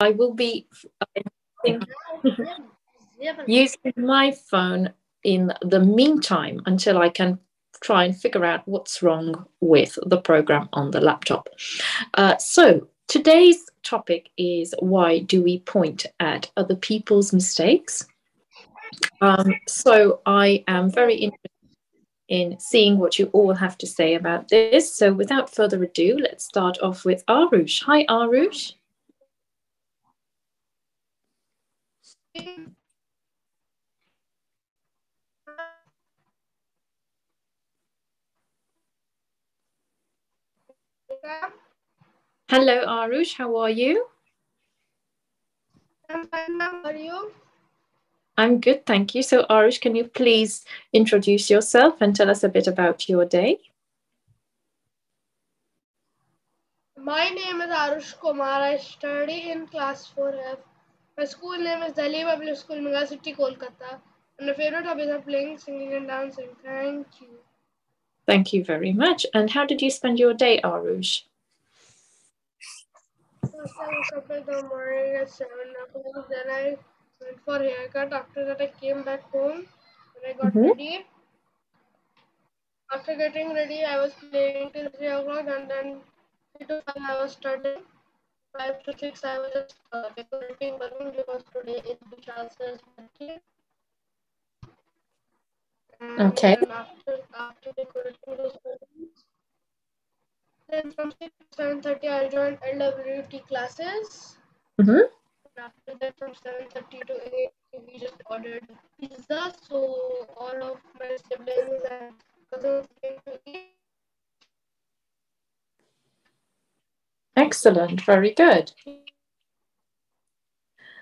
I will be using my phone in the meantime until I can try and figure out what's wrong with the program on the laptop. Uh, so today's topic is why do we point at other people's mistakes? Um, so I am very interested in seeing what you all have to say about this. So without further ado, let's start off with Arush. Hi, Arush. Hello, Arush. How are you? I'm fine. How are you? I'm good, thank you. So, Arush, can you please introduce yourself and tell us a bit about your day? My name is Arush Kumar. I study in class 4F. My school name is Delhi Public School, Mega City, Kolkata. And my favorite hobbies are playing, singing, and dancing. Thank you. Thank you very much. And how did you spend your day, Arush? First, I was up in the morning at 7 o'clock. Then I went for haircut. After that, I came back home. Then I got Mhm. ready. After getting ready, I was playing till 3 o'clock. And then 3 to 5, I was studying. 5 to 6, I was just uh, decorating balloons because today is Vishal's birthday. Okay. then after, after decorating those balloons, then from 6 to 7.30, I joined LWT classes. Mhm. And after that, from 7.30 to 8, we just ordered pizza. So all of my siblings and cousins came to eat. Excellent, very good.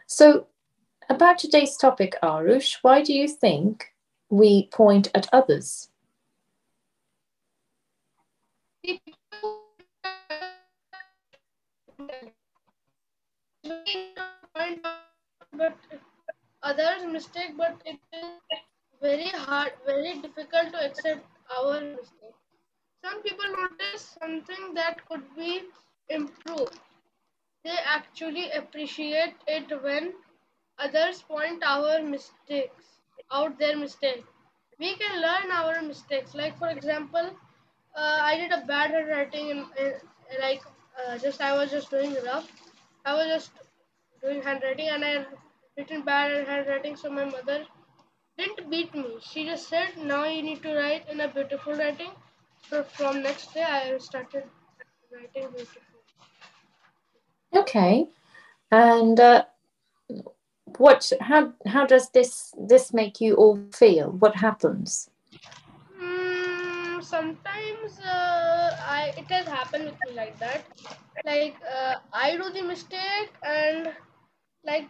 So, about today's topic, Arush, why do you think we point at others? but others mistake but it is very hard very difficult to accept our mistake some people notice something that could be improved they actually appreciate it when others point our mistakes out their mistake. We can learn our mistakes. Like for example uh, i did a bad handwriting in, in like uh, just i was just doing rough. I was just doing handwriting and i written bad handwriting so my mother didn't beat me. She just said now you need to write in a beautiful writing. So from next day i started writing beautiful Okay. And uh, what how how does this this make you all feel? What happens? Mm, sometimes uh, I it has happened with me like that. Like uh, I do the mistake and like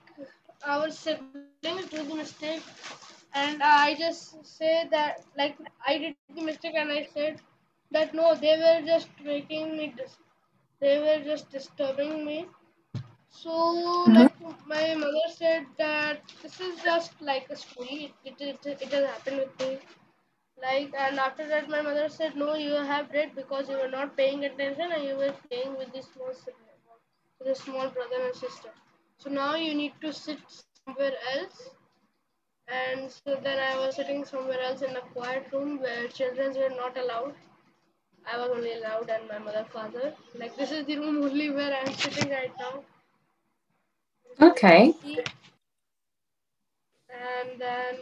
our siblings do the mistake and I just say that like I did the mistake and I said that no they were just making me dis- they were just disturbing me. So mm-hmm. like my mother said that this is just like a story. It it, it, it has happened with me. Like and after that my mother said no you have read because you were not paying attention and you were playing with the small with the small brother and sister. So now you need to sit somewhere else. And so then i was sitting somewhere else in a quiet room where children were not allowed. I was only allowed and my mother father. Like this is the room only where i'm sitting right now Okay. and then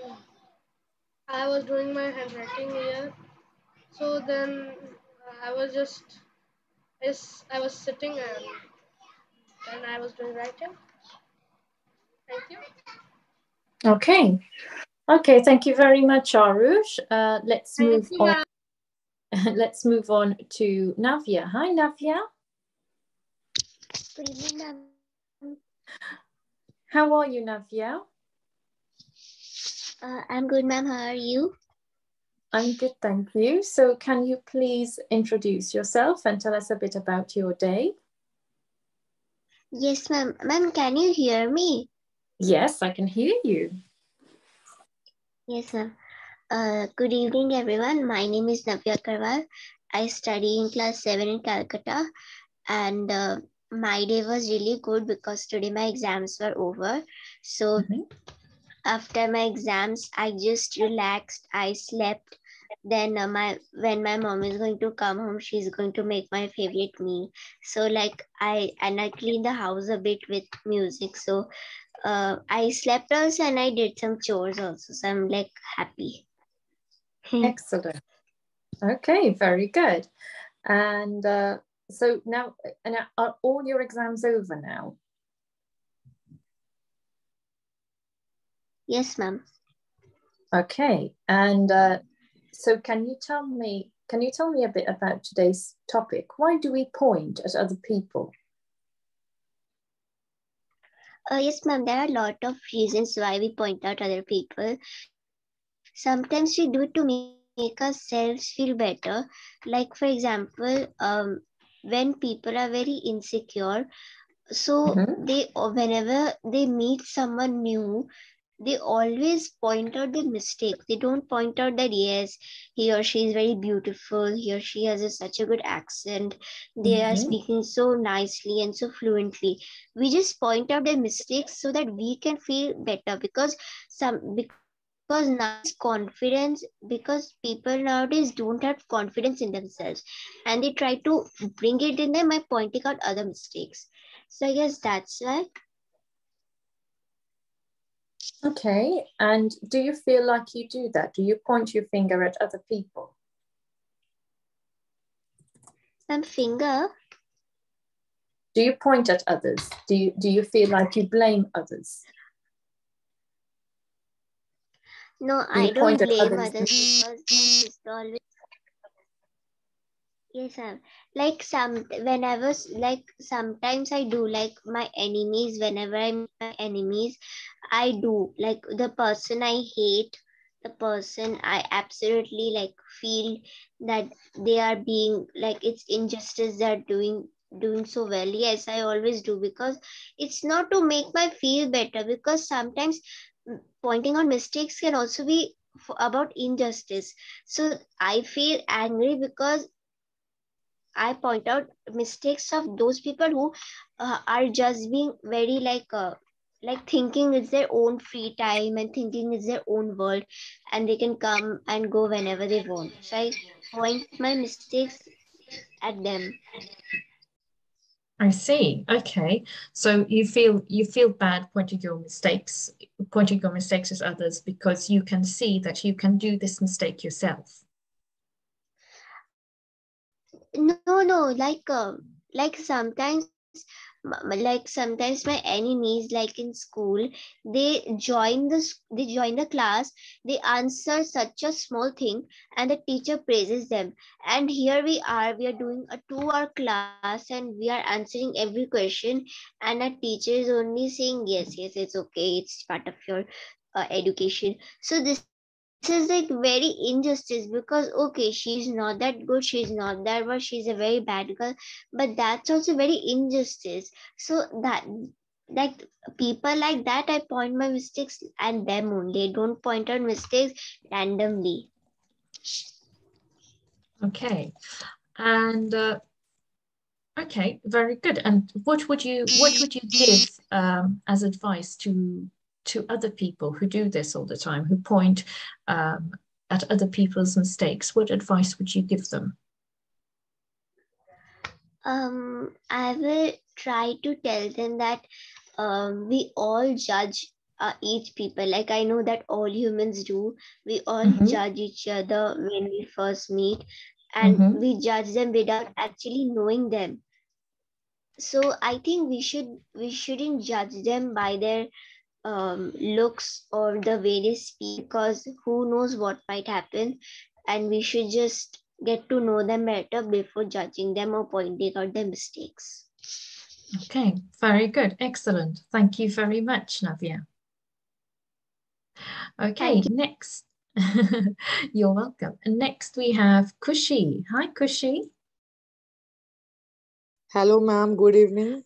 i was doing my handwriting here so then uh, i was just Yes, I was sitting and and I was doing writing. Thank you. Okay. Okay, thank you very much, Arush. Uh, let's Thank move you, on. let's move on to Navya. Hi, Navya. Good evening, ma'am. How are you, Navya? Uh, I'm good, ma'am. How are you? I'm good, thank you. So, can you please introduce yourself and tell us a bit about your day? Yes, ma'am. Ma'am, can you hear me? Yes, I can hear you. Yes, ma'am. Uh, good evening, everyone. My name is Navya Karwal. I study in class 7 in Calcutta. And uh, my day was really good because today my exams were over. So Mhm. after my exams, I just relaxed. I slept. Then uh, my when my mom is going to come home, she's going to make my favorite meal. So like I and I cleaned the house a bit with music. So uh, I slept also and I did some chores also. So I'm like happy. Excellent. Okay, very good. And uh, so now, and are all your exams over now? yes, ma'am. Okay, and uh, so can you tell me? Can you tell me a bit about today's topic? Why do we point at other people? Uh, yes, ma'am. There are a lot of reasons why we point out other people. Sometimes we do it to make, make ourselves feel better. Like, for example, um, when people are very insecure, so Mhm. they whenever they meet someone new, they always point out the mistake. They don't point out that yes, he or she is very beautiful. He or she has a, such a good accent. They are Mhm. speaking so nicely and so fluently. We just point out their mistakes so that we can feel better because some because now is confidence because people nowadays don't have confidence in themselves and they try to bring it in them by pointing out other mistakes. So I guess that's why Okay, and do you feel like you do that? Do you point your finger at other people? some finger. Do you point at others? Do you do you feel like you blame others? No, I don't blame others? others because my sister always. Yes, ma'am. Like some, whenever, like sometimes I do, like my enemies, whenever i'm my enemies, I do. Like the person I hate, the person I absolutely like feel that they are being like it's injustice they're doing doing so well. Yes, I always do because it's not to make my feel better because sometimes pointing out mistakes can also be about injustice. So I feel angry because I point out mistakes of those people who uh, are just being very like uh, like thinking it's their own free time and thinking it's their own world and they can come and go whenever they want. So I point my mistakes at them. I see. Okay. So you feel you feel bad pointing your mistakes, pointing your mistakes at others because you can see that you can do this mistake yourself. No, no, like uh, like sometimes like sometimes my enemies like in school they join the they join the class they answer such a small thing and the teacher praises them. And here we are we are doing a two hour class and we are answering every question and our teacher is only saying yes yes it's okay it's part of your uh, education. So this is like very injustice because okay she's not that good she's not that but she's a very bad girl but that's also very injustice so that like people like that i point my mistakes at them only don't point out mistakes randomly Okay. And uh, okay, very good. And what would you what would you give um, as advice to to other people who do this all the time, who point um, at other people's mistakes? What advice would you give them? um i will try to tell them that um, we all judge uh, each people like i know that all humans do we all Mhm. judge each other when we first meet and Mhm. we judge them without actually knowing them so i think we should we shouldn't judge them by their um, looks or the way they speak because who knows what might happen and we should just get to know them better before judging them or pointing out their mistakes Okay, very good. Excellent. Thank you very much, Navya. Okay, Thank next. You're welcome. And next we have Kushi. Hi, Kushi. Hello, ma'am. Good evening.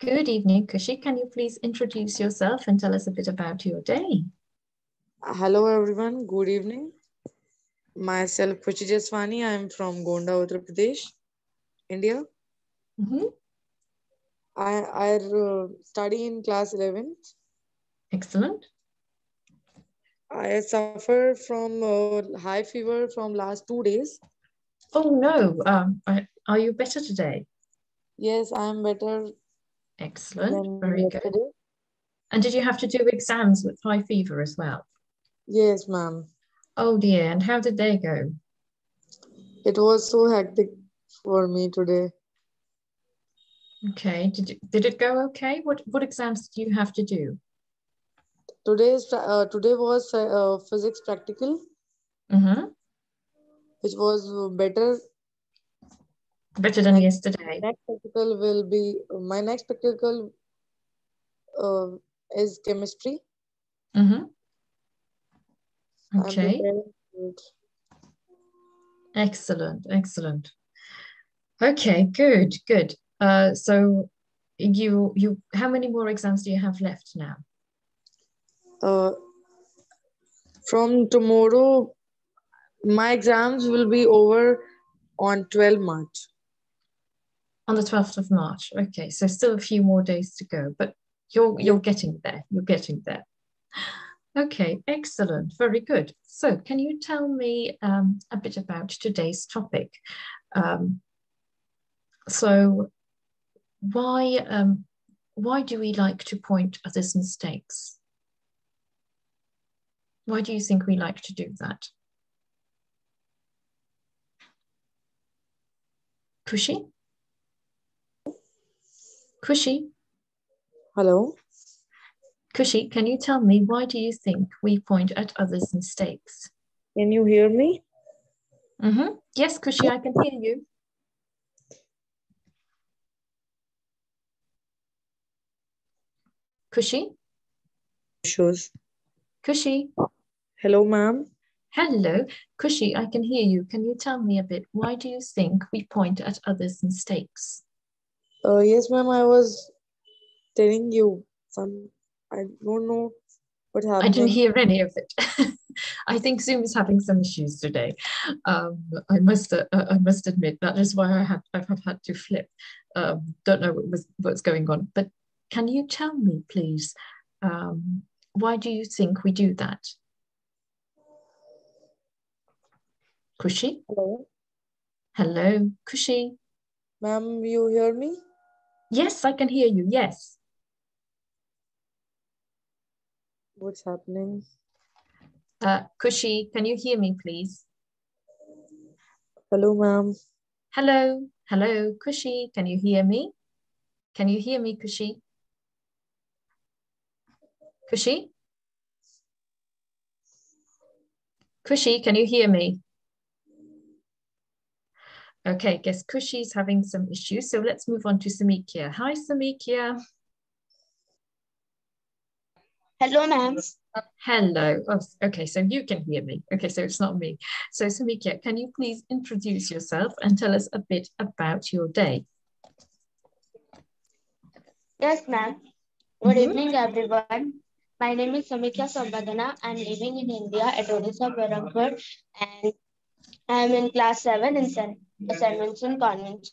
Good evening, Kushi. Can you please introduce yourself and tell us a bit about your day? Uh, Hello, everyone. Good evening. Myself, Khushi Jaswani. I am from Gonda, Uttar Pradesh, India. Mhm. I I uh, study in class 11th. Excellent. I suffer from uh, high fever from last two days. Oh no, um, I, are you better today? Yes, I am better. Excellent, very good. yesterday. And did you have to do exams with high fever as well? Yes, ma'am. Oh dear, and how did they go? It was so hectic for me today. Okay, did, you, did it go okay? What, what exams did you have to do? Today's uh, today was uh, physics practical, Mm-hmm. which was better. Better than yesterday. Next practical will be my next practical uh, is chemistry. Mm-hmm. Okay, preparing for it. excellent, excellent. Okay, good, good. Uh, so you you how many more exams do you have left now? Uh, from tomorrow, my exams will be over on 12 March. On the 12th of March. Okay, so still a few more days to go, but you're you're getting there. You're getting there. Okay, excellent. Very good. So can you tell me um, a bit about today's topic? Um, so why um, why do we like to point others' mistakes? Why do you think we like to do that? Kushi? Kushi? Hello. Kushi, can you tell me why do you think we point at others' mistakes? Can you hear me? Mm-hmm. Yes, Kushi, I can hear you. Kushi? Issues. Kushi? Hello, ma'am. Hello. Kushi, I can hear you. Can you tell me a bit? Why do you think we point at others' mistakes? Uh, yes, ma'am. I was telling you some. I don't know what happened. I didn't hear any of it. I think Zoom is having some issues today. Um, I must uh, I must admit that is why I have I've had to flip. Um, don't know what was what's going on. But can you tell me, please, um, why do you think we do that? Kushi, Hello, hello, Kushi. ma'am. You hear me? Yes, I can hear you. Yes. What's happening? Uh, Kushi, can you hear me, please? Hello, ma'am. Hello, hello, Kushi, can you hear me? Can you hear me, Kushi? Kushi? Kushi, can you hear me? Okay, I guess Kushi's having some issues, so let's move on to Samikia. Hi, Samikia. Hello, ma'am. Hello. Oh, okay, so you can hear me. Okay, so it's not me. So Samikia, can you please introduce yourself and tell us a bit about your day? Yes, ma'am. Good Mhm. evening, everyone. My name is Samikya Sambadana. I'm living in India at Odisha, Berhampur, and I'm in class 7 in. St. Vincent Convent.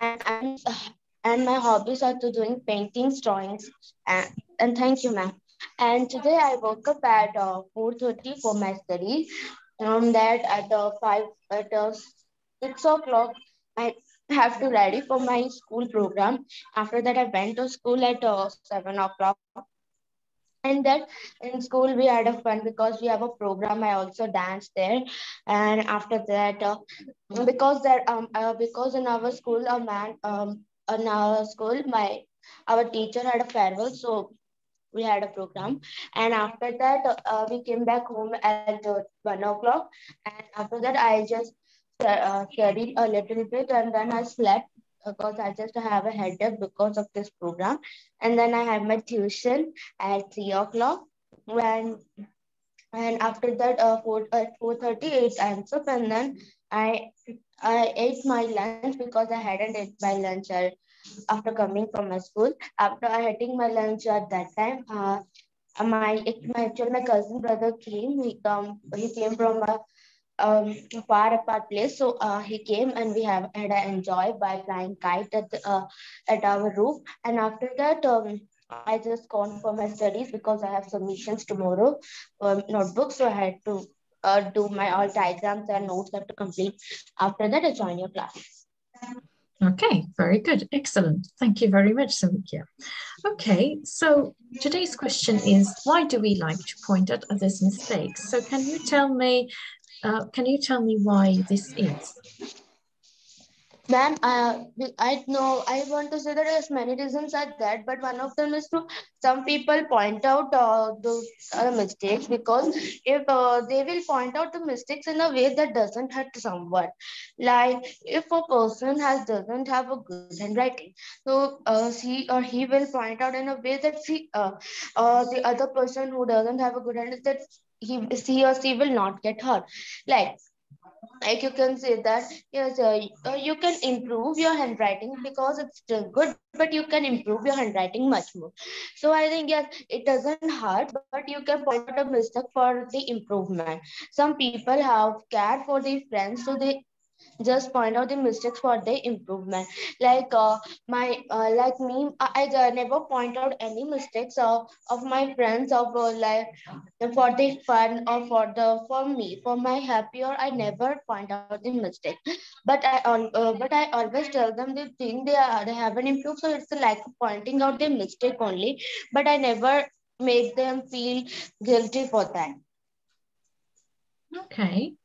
And, I'm, and my hobbies are to doing paintings, drawings, and, and thank you, ma'am. And today I woke up at uh, 4.30 for my study. From that, at uh, 5, at uh, 6 o'clock, I have to ready for my school program. After that, I went to school at uh, 7 o'clock. And that in school, we had a fun because we have a program. I also danced there. And after that, uh, because that um uh, because in our school, a man um in our school, my our teacher had a farewell, so we had a program. And after that, uh, we came back home at uh, one o'clock. And after that, I just uh, studied a little bit, and then I slept because I just have a headache because of this program. And then I have my tuition at three o'clock. When and after that, uh, four at four thirty, it ends up, and then I I ate my lunch because I hadn't ate my lunch after coming from my school. After I eating my lunch at that time, uh, my my actually my cousin brother came. He come he came from uh, um, far apart place. So uh, he came and we have had an enjoy by flying kite at the, uh, at our roof. And after that, um, I just gone for my studies because I have submissions tomorrow, um, notebooks. So I had to uh, do my all diagrams and notes have to complete. After that, I join your class. Okay, very good. Excellent. Thank you very much, Samikya. Okay, so today's question is why do we like to point at others' mistakes? So can you tell me, uh, can you tell me why this is? Ma'am, uh, I know I want to say that there's many reasons at that, but one of them is to some people point out uh, those uh, mistakes because if uh, they will point out the mistakes in a way that doesn't hurt someone, like if a person has doesn't have a good handwriting, so uh, or he will point out in a way that she, uh, uh, the other person who doesn't have a good handwriting that he, he or she will not get hurt. Like like you can say that yes uh, uh, you can improve your handwriting because it's still good but you can improve your handwriting much more so i think yes it doesn't hurt but you can point out a mistake for the improvement some people have care for their friends so they just point out the mistakes for the improvement. Like uh, my uh, like me i, I uh, never point out any mistakes of, of my friends of uh, like for the fun or for the for me for my happier i never point out the mistake. But i uh, but i always tell them the thing they are they haven't improved so it's like pointing out the mistake only. But i never make them feel guilty for that. Okay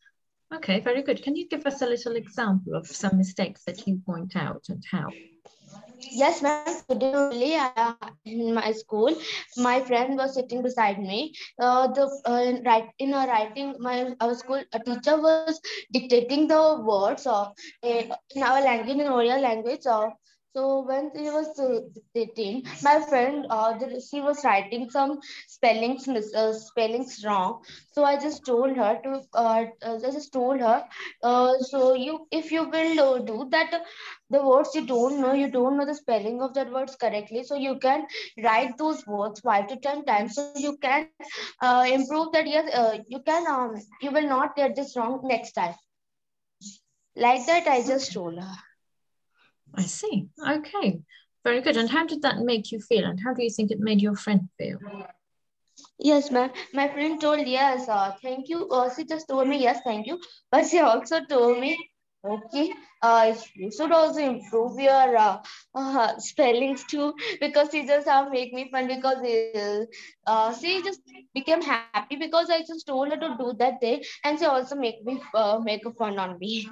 Okay, very good. Can you give us a little example of some mistakes that you point out and how? Yes, ma'am. Today, uh, in my school, my friend was sitting beside me. Uh, the uh, right in her writing, my our school a teacher was dictating the words of uh, in our language, in Oriya language of so when he was uh, sitting, my friend, uh, she was writing some spellings, uh, spellings wrong. So I just told her to, uh, uh I just told her, uh, so you, if you will uh, do that, the words you don't know, you don't know the spelling of that words correctly. So you can write those words five to ten times. So you can uh, improve that. Yes, uh, you can. Um, you will not get this wrong next time. Like that, I just told her. I see. Okay. Very good. And how did that make you feel? And how do you think it made your friend feel? Yes, ma'am. My friend told yes, uh, thank you. Uh, she just told me yes, thank you. But she also told me, okay, uh, you should also improve your uh, uh, spellings too, because she just uh, make me fun because uh, uh, she just became happy because I just told her to do that day, and she also make me uh, make a fun on me.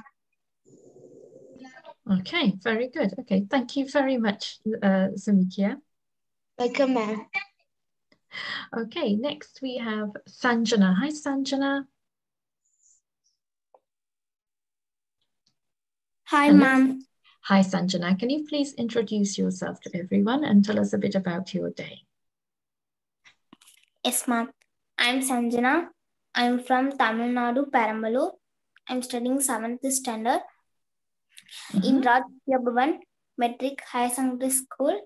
Okay, very good. Okay, thank you very much, uh, Samikia. Welcome, ma'am. Okay, next we have Sanjana. Hi, Sanjana. Hi, ma'am. Hi, Sanjana. Can you please introduce yourself to everyone and tell us a bit about your day? Yes, ma'am. I'm Sanjana. I'm from Tamil Nadu, Perambalur. I'm studying 7th standard in Radhya Bhavan Metric High Secondary School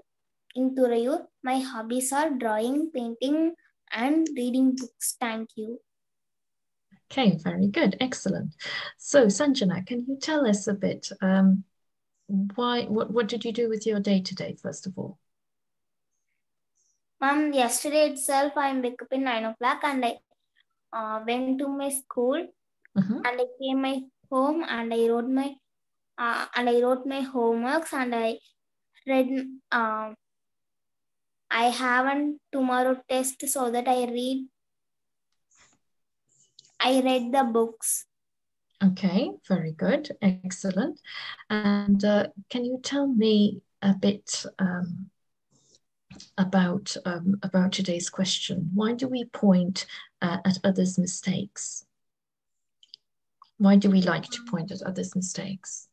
in Thuraiyur. My hobbies are drawing, painting, and reading books. Thank you. Okay, very good. Excellent. So, Sanjana, can you tell us a bit um, why, what, what did you do with your day today, first of all? Mom, yesterday itself, I wake up in 9 o'clock and I uh, went to my school uh -huh. and I came my home and I wrote my uh, and I wrote my homeworks and I read. Uh, I have a tomorrow test so that I read. I read the books. Okay, very good, excellent. And uh, can you tell me a bit um, about um, about today's question? Why do we point uh, at others' mistakes? Why do we like to point at others' mistakes?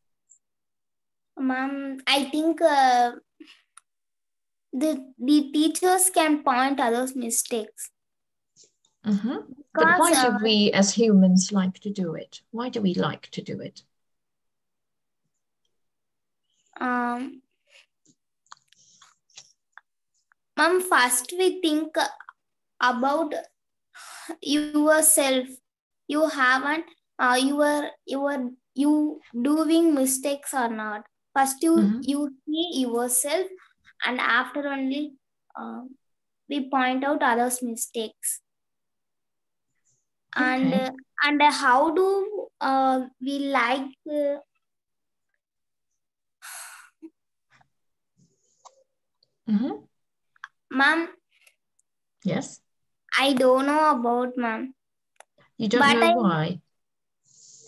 Mom, I think uh, the the teachers can point others' mistakes. Mm-hmm. But why do uh, we, as humans, like to do it? Why do we like to do it? Um, Mom, first we think about yourself. You haven't uh, you are you are you doing mistakes or not. First, you Mhm. you see yourself, and after only uh, we point out others' mistakes. And uh, and how do uh, we like uh, Mhm. ma'am? Yes. I don't know about ma'am. You don't But know I- why.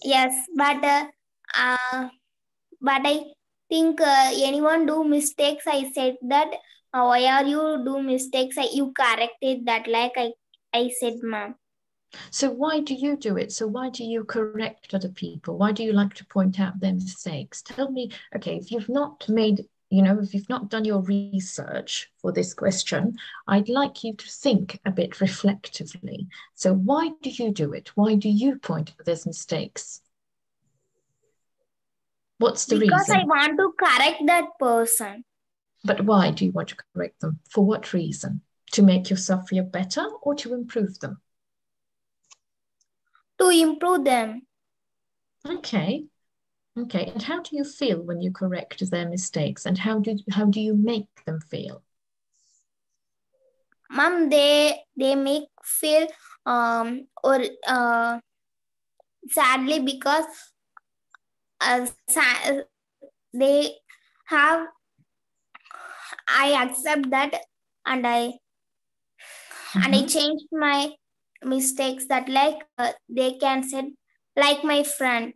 Yes, but uh, uh, but I think uh, anyone do mistakes. I said that. Uh, why are you do mistakes? I, you corrected that like I I said, ma'am. So why do you do it? So why do you correct other people? Why do you like to point out their mistakes? Tell me, okay, if you've not made, you know, if you've not done your research for this question, I'd like you to think a bit reflectively. So why do you do it? Why do you point out there's mistakes? What's the reason? because? I want to correct that person. But why do you want to correct them? For what reason? To make yourself feel better or to improve them? to improve them. Okay. Okay. And how do you feel when you correct their mistakes? And how do how do you make them feel? Mom, they they make feel um or uh sadly because uh, they have I accept that and I and I Mhm. changed my mistakes that like uh, they can say like my friend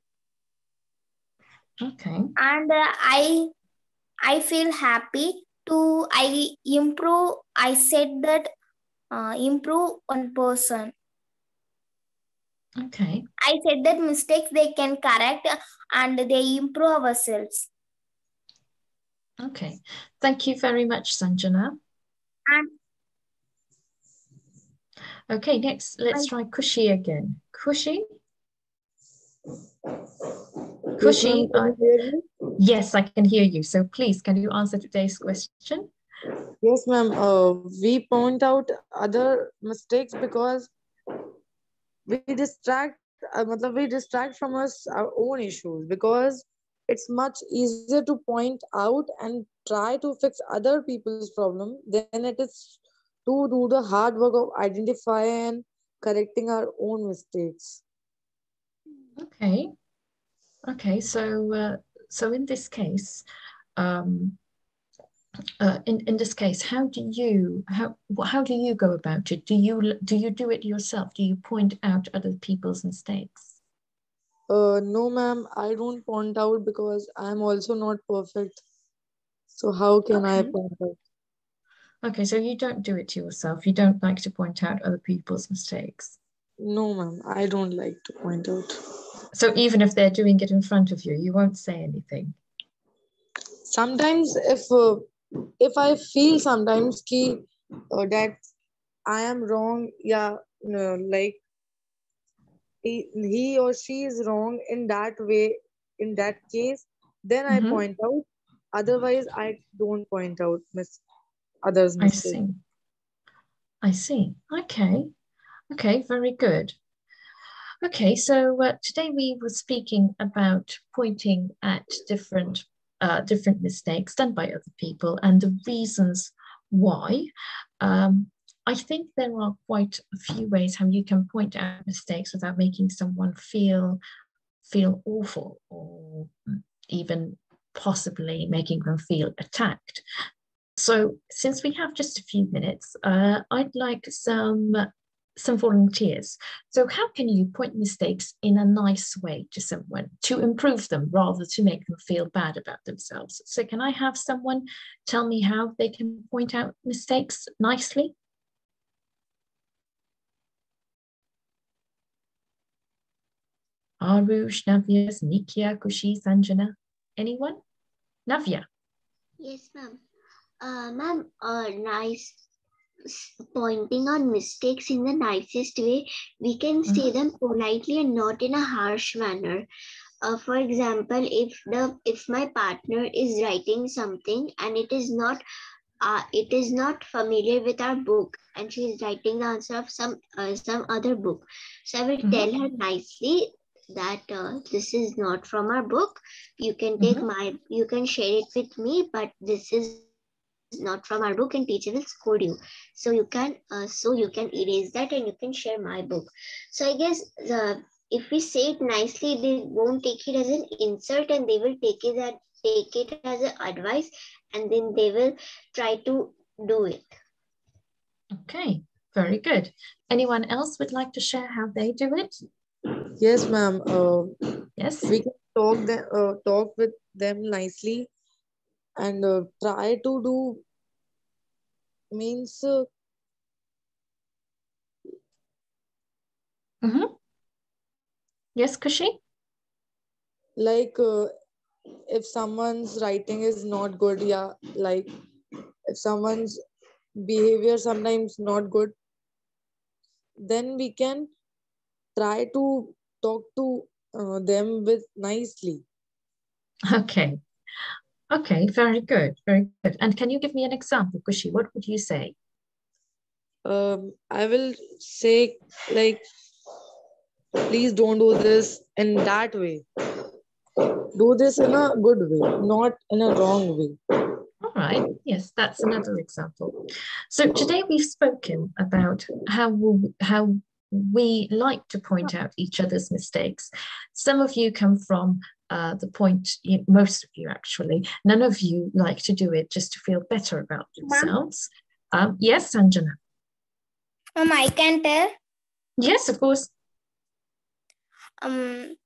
Okay. and uh, I I feel happy to I improve I said that uh, improve one person Okay. I said that mistakes they can correct and they improve ourselves Okay. Thank you very much, Sanjana. and Okay, next let's try Kushi again. Kushi? Yes, Kushi, ma'am, can uh, you hear me? yes, I can hear you. So please, can you answer today's question? Yes, ma'am. Uh, we point out other mistakes because we distract, uh, we distract from us our own issues because it's much easier to point out and try to fix other people's problem than it is to do the hard work of identifying and correcting our own mistakes. Okay. Okay, so uh, so in this case, um, uh, in in this case, how do you how how do you go about it? Do you do you do it yourself? Do you point out other people's mistakes? Uh, no, ma'am, I don't point out because I'm also not perfect. So how can I Okay. point out? Okay, so you don't do it to yourself. You don't like to point out other people's mistakes. No, ma'am, I don't like to point out. So even if they're doing it in front of you, you won't say anything. Sometimes if uh, if I feel sometimes ki, uh, that I am wrong, yeah, no, like he, he or she is wrong in that way, in that case, then I Mhm. point out. Otherwise, I don't point out mis- others' I see. I see. Okay. Okay, very good. Okay, so uh, today we were speaking about pointing at different uh, different mistakes done by other people and the reasons why. Um, I think there are quite a few ways how you can point out mistakes without making someone feel feel awful or even possibly making them feel attacked. So, since we have just a few minutes, uh, I'd like some some volunteers. So, how can you point mistakes in a nice way to someone to improve them rather to make them feel bad about themselves? So, can I have someone tell me how they can point out mistakes nicely? Arush, Navya, Nikia, Kushi, Sanjana. Anyone? Navya. Yes, ma'am. Uh, ma'am, uh, nice pointing on mistakes in the nicest way. We can say them politely and not in a harsh manner. Uh, for example, if the if my partner is writing something and it is not uh, it is not familiar with our book and she is writing the answer of some uh, some other book, so I will Mhm. tell her nicely that uh, this is not from our book. You can take mm -hmm. my, you can share it with me, but this is not from our book and teacher will scold you. So you can, uh, so you can erase that and you can share my book. So I guess the, if we say it nicely, they won't take it as an insult and they will take it as, take it as an advice and then they will try to do it. Okay, very good. Anyone else would like to share how they do it? Yes, ma'am. Uh, yes. We can talk, them, uh, talk with them nicely and uh, try to do means uh, mm-hmm. yes kushi? Like uh, if someone's writing is not good yeah like if someone's behavior sometimes not good then we can try to talk to uh, them with nicely. Okay Okay, very good, very good. And can you give me an example, Kushi? What would you say? Um, I will say like, please don't do this in that way. Do this in a good way, not in a wrong way. All right. Yes, that's another example. So today we've spoken about how we, how we like to point out each other's mistakes. Some of you come from uh, the point, most of you actually, none of you like to do it just to feel better about themselves. Um, yes, Sanjana. Um, I can tell. Yes, of course. Um,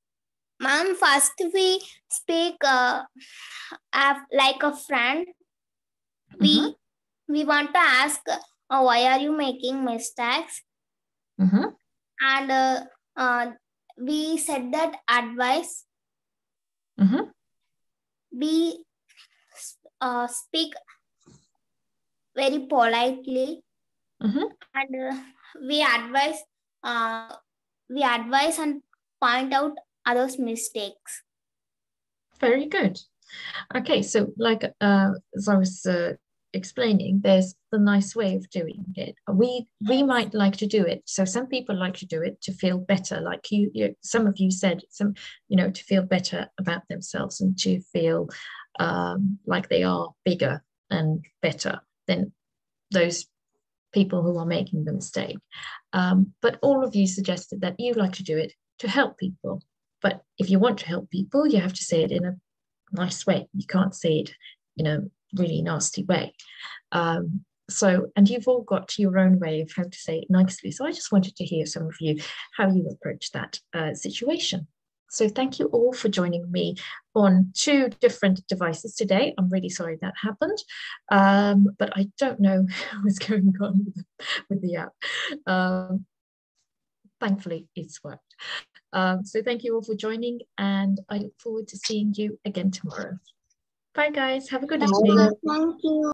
ma'am, first we speak uh, like a friend. We mm -hmm. we want to ask, uh, why are you making mistakes? Mm -hmm. And uh, uh, we said that advice Mm-hmm. We uh, speak very politely mm-hmm. and uh, we advise uh, we advise and point out others mistakes very good okay so like uh, as i was uh, explaining there's the nice way of doing it. We we might like to do it so some people like to do it to feel better like you, you some of you said some you know to feel better about themselves and to feel um, like they are bigger and better than those people who are making the mistake. Um, but all of you suggested that you like to do it to help people. But if you want to help people you have to say it in a nice way. You can't say it in a really nasty way. Um, so, and you've all got your own way of how to say it nicely. So I just wanted to hear some of you how you approach that uh, situation. So thank you all for joining me on two different devices today. I'm really sorry that happened, um, but I don't know what's going on with the, with the app. Um, thankfully, it's worked. Um, so thank you all for joining and I look forward to seeing you again tomorrow. Bye, guys. Have a good evening. Thank you.